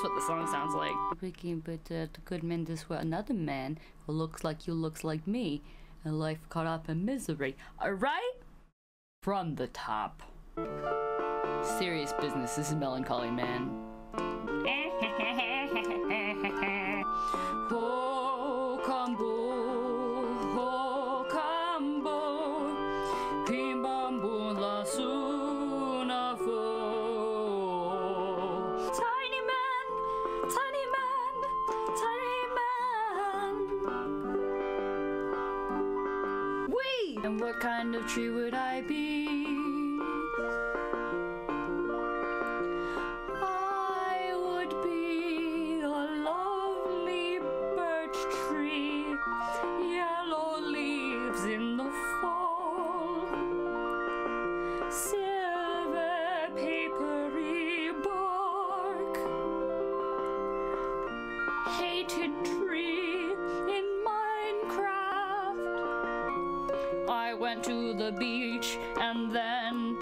That's what the song sounds like. But uh, the good man this way, another man who looks like you, looks like me, and life caught up in misery. Alright? From the top. Serious business. This is Melancholy Man. And what kind of tree would I be? I would be a lovely birch tree, yellow leaves in the fall, silver papery bark, hated tree I went to the beach and then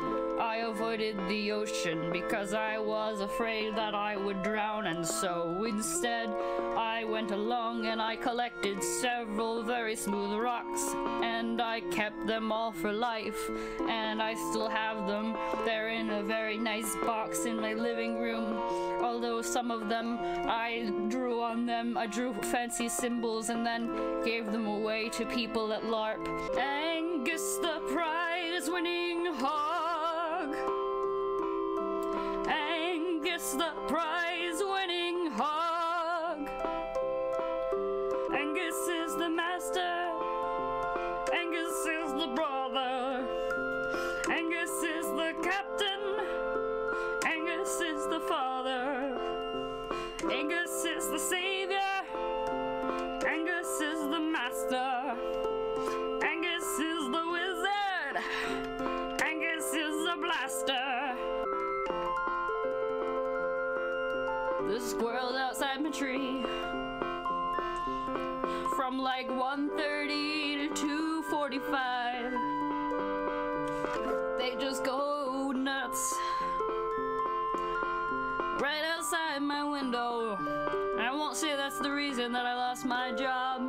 I avoided the ocean because I was afraid that I would drown, and so instead I went along and I collected several very smooth rocks and I kept them all for life, and I still have them. They're in a very nice box in my living room. Although some of them I drew on them, I drew fancy symbols and then gave them away to people at LARP. Angus the prize winning hog. Angus the prize winning hog. Angus is the master. The squirrels outside my tree. From like 1:30 to 2:45. They just go nuts. Right outside my window. I won't say that's the reason that I lost my job.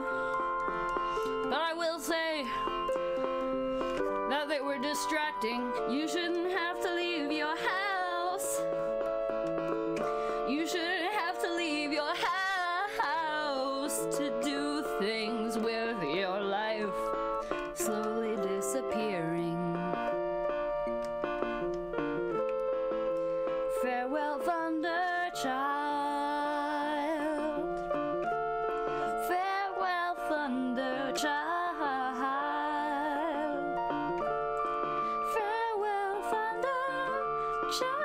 But I will say that they were distracting. You shouldn't to do things with your life slowly disappearing. Farewell, Thunder Child. Farewell, Thunder Child. Farewell, Thunder Child.